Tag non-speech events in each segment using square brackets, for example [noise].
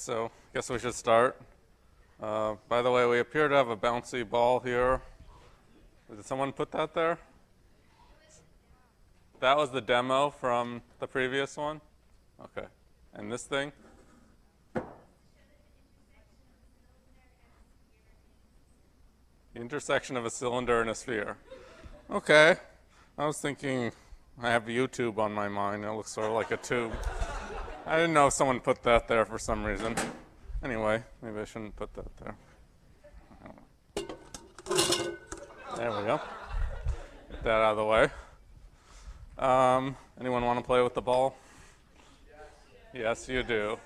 So, I guess we should start. Uh, by the way, we appear to have a bouncy ball here. Did someone put that there? That was the demo from the previous one? Okay. And this thing? The intersection of a cylinder and a sphere. Okay. I was thinking I have YouTube on my mind. It looks sort of like a tube. I didn't know someone put that there for some reason. Anyway, maybe I shouldn't put that there. There we go. Get that out of the way. Um, anyone want to play with the ball? Yes, you do.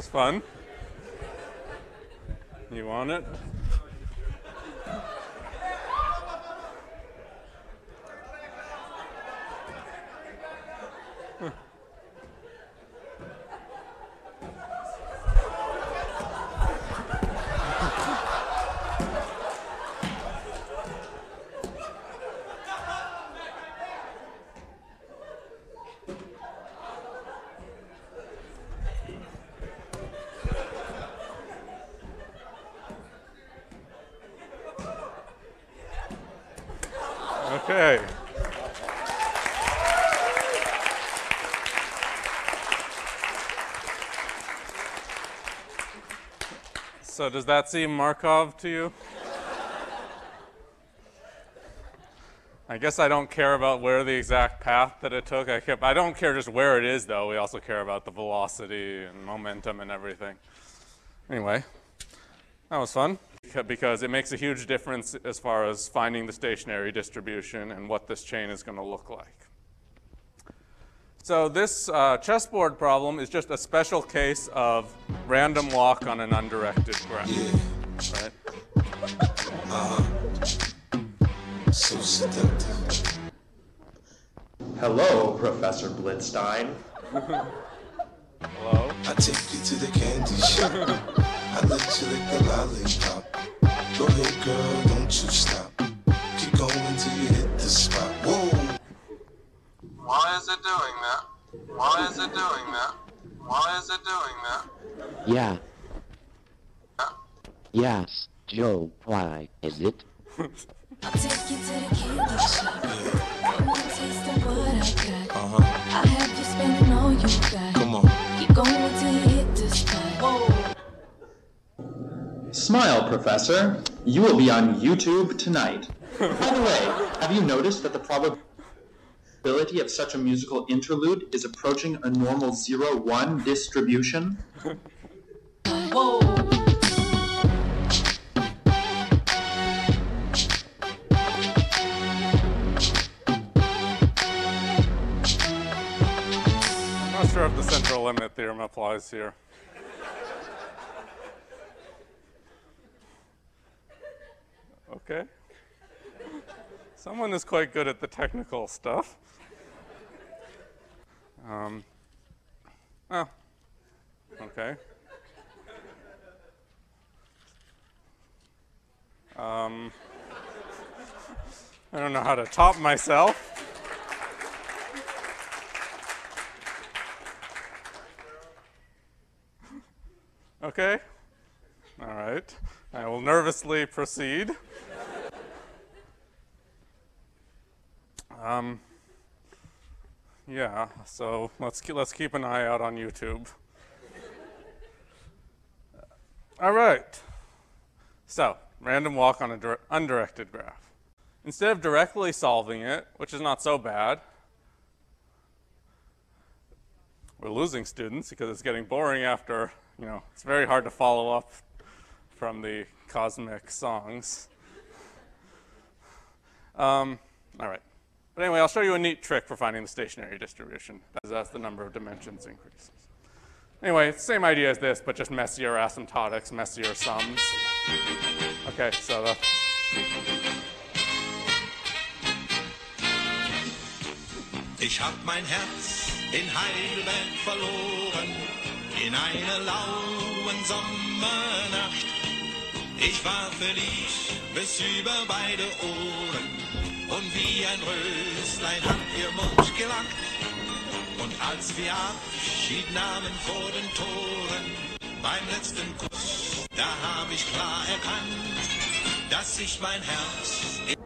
Was fun. You want it? Okay. So does that seem Markov to you? I guess I don't care about where the exact path that it took. I, kept, I don't care just where it is, though. We also care about the velocity and momentum and everything. Anyway, that was fun because it makes a huge difference as far as finding the stationary distribution and what this chain is going to look like. So this uh, chessboard problem is just a special case of random walk on an undirected graph. Yeah. Right? So seductive. Hello, Professor Blitzstein. [laughs] Hello? I take you to the candy shop. I let you lick the lollipop. Go ahead, girl, don't you stop. Keep going till you hit the spot. Whoa. Why is it doing that? Why is it doing that? Why is it doing that? Yeah. Yes, Joe, why is it? [laughs] Smile, Professor. You will be on YouTube tonight. By the way, have you noticed that the probability of such a musical interlude is approaching a normal 0-1 distribution? Not sure if the central limit theorem applies here. Okay. Someone is quite good at the technical stuff. Um, oh, okay. Um, I don't know how to top myself. Okay. All right. I will nervously proceed. Um, yeah, so let's ke- let's keep an eye out on YouTube. All right. So, random walk on a dir- undirected graph. Instead of directly solving it, which is not so bad, we're losing students because it's getting boring after, you know, it's very hard to follow up from the cosmic songs. Um, all right. But anyway, I'll show you a neat trick for finding the stationary distribution as, the number of dimensions increases. Anyway, same idea as this, but just messier asymptotics, messier sums. Okay, so the, Ich hab mein Herz in Heidelberg verloren. in einer lauen Sommernacht. Ich war verliebt bis über beide Ohren wie ein Röslein hat ihr Mund gelacht. Und als wir Abschied nahmen vor den Toren, beim letzten Kuss, da hab ich klar erkannt, dass sich mein Herz